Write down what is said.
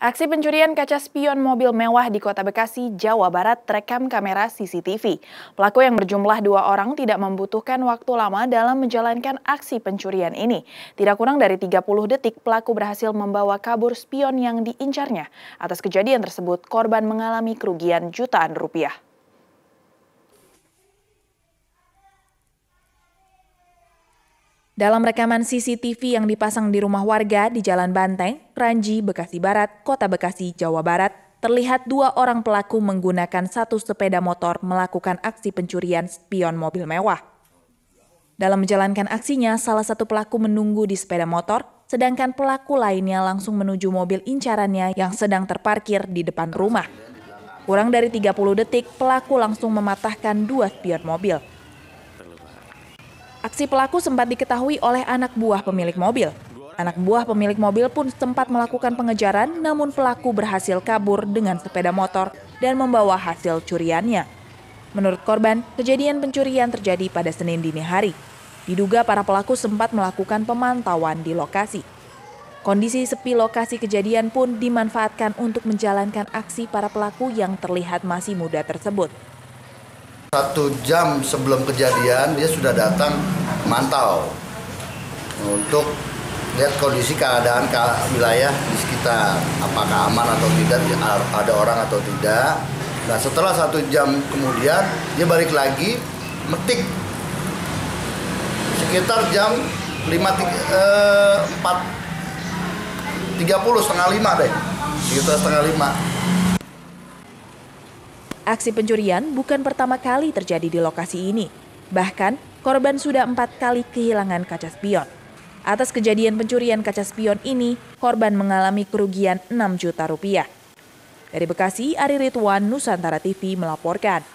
Aksi pencurian kaca spion mobil mewah di kota Bekasi, Jawa Barat terekam kamera CCTV. Pelaku yang berjumlah dua orang tidak membutuhkan waktu lama dalam menjalankan aksi pencurian ini. Tidak kurang dari 30 detik pelaku berhasil membawa kabur spion yang diincarnya. Atas kejadian tersebut, korban mengalami kerugian jutaan rupiah. Dalam rekaman CCTV yang dipasang di rumah warga di Jalan Banteng, Ranji, Bekasi Barat, Kota Bekasi, Jawa Barat, terlihat dua orang pelaku menggunakan satu sepeda motor melakukan aksi pencurian spion mobil mewah. Dalam menjalankan aksinya, salah satu pelaku menunggu di sepeda motor, sedangkan pelaku lainnya langsung menuju mobil incarannya yang sedang terparkir di depan rumah. Kurang dari 30 detik, pelaku langsung mematahkan dua spion mobil. Aksi pelaku sempat diketahui oleh anak buah pemilik mobil. Anak buah pemilik mobil pun sempat melakukan pengejaran, namun pelaku berhasil kabur dengan sepeda motor dan membawa hasil curiannya. Menurut korban, kejadian pencurian terjadi pada Senin dini hari. Diduga para pelaku sempat melakukan pemantauan di lokasi. Kondisi sepi lokasi kejadian pun dimanfaatkan untuk menjalankan aksi para pelaku yang terlihat masih muda tersebut. Satu jam sebelum kejadian dia sudah datang mantau. Untuk lihat kondisi keadaan ke wilayah di sekitar apakah aman atau tidak ada orang atau tidak. Nah setelah satu jam kemudian dia balik lagi metik. Sekitar jam lima eh, empat tiga puluh setengah lima deh. Sekitar setengah lima Aksi pencurian bukan pertama kali terjadi di lokasi ini. Bahkan, korban sudah empat kali kehilangan kaca spion. Atas kejadian pencurian kaca spion ini, korban mengalami kerugian 6 juta rupiah. Dari Bekasi, Ari Ridwan, Nusantara TV melaporkan.